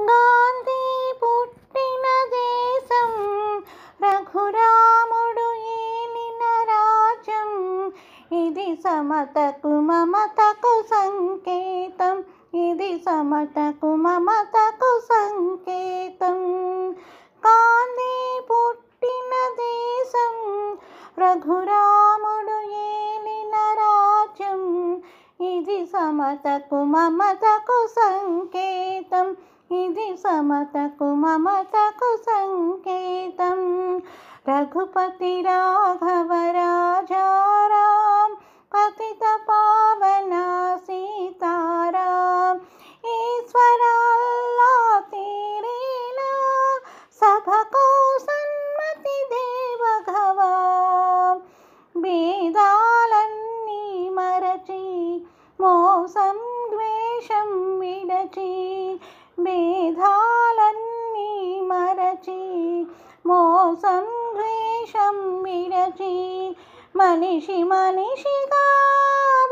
గాంధీ పుట్టిన దేశం రఘురాముడు ఏలిన రాజ్యం? ఇది సమతకు మమతకు సంకేతం. ఇది సమతకు మమతకు సంకేతం. గాంధీ పుట్టిన దేశం రఘురాముడు ఏలిన రాజ్యం? ఇది సమతకు మమతకు సంకేతం. ఇది సమతకు మమతకు సంకేతం రఘుపతి రాఘవ రాజారాం పతిత పావన సీతారాం ఈశ్వరల్లా తీరేలా సభకు సన్మతి దే భగవా భేదాలన్నీ మరచి మోసం ద్వేషం విడచి భేదాలన్నీ మరచి మోసం ద్వేషం విరచి మనిషి మనిషిగా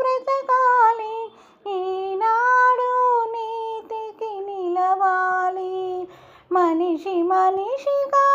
బ్రతకాలి. ఈనాడు నీతికి నిలవాలి. మనిషి మనిషిగా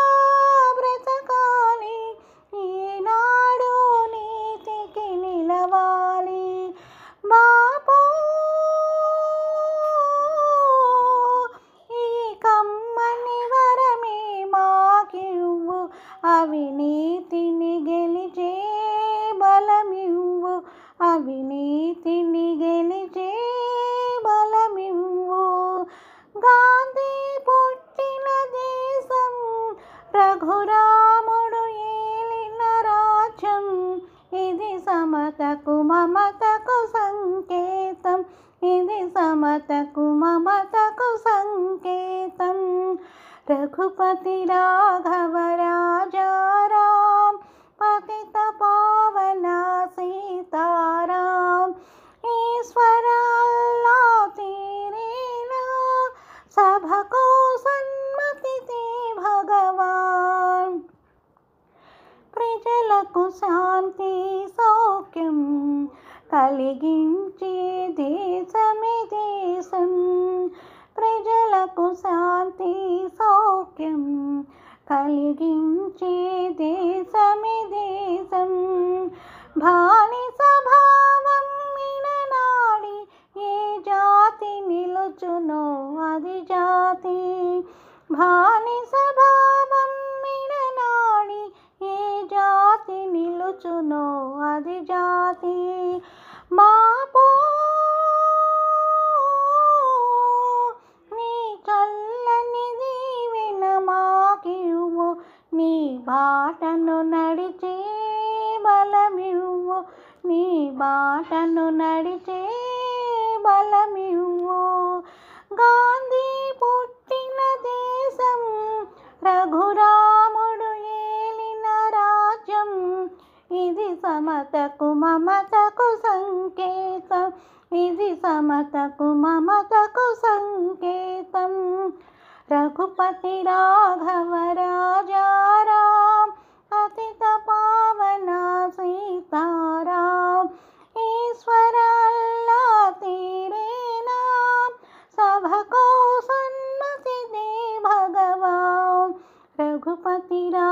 సమతకు మమతకు సంకేతం ఇది సమతకు మమతకు సంకేతం రఘుపతి రాఘవ రాజారాం పతిత పావన సీతారాం ఈశ్వర అల్లా తీరేలా సభకు సన్మతి తే భగవాన్ ప్రజలకు శాంతి సౌఖ్యం కలిగించే దేశమే దేశం. ప్రజలకు శాంతి సౌఖ్యం కలిగించే దేశమే దేశం. భాని స్వభావం విననాడి ఏ జాతి నిలుచునో అది జాతి. భాని భావం జాతి అది జాతి మాపో. నీ చల్లని దీవెన మాకివ్వు నీ బాటను నడిచే బలమివ్వు నీ బాటను నడిచే బలమివ్వు. ఇది సమతకు మమతకు సంకేతం ఇది సమతకు మమతకు సంకేతం రఘుపతి రాఘవ రాజారాం అతిత పావన సీతారాం ఈశ్వర అల్లా తీరేనా సభకు సన్మతి దే భగవాన్ రఘుపతి రా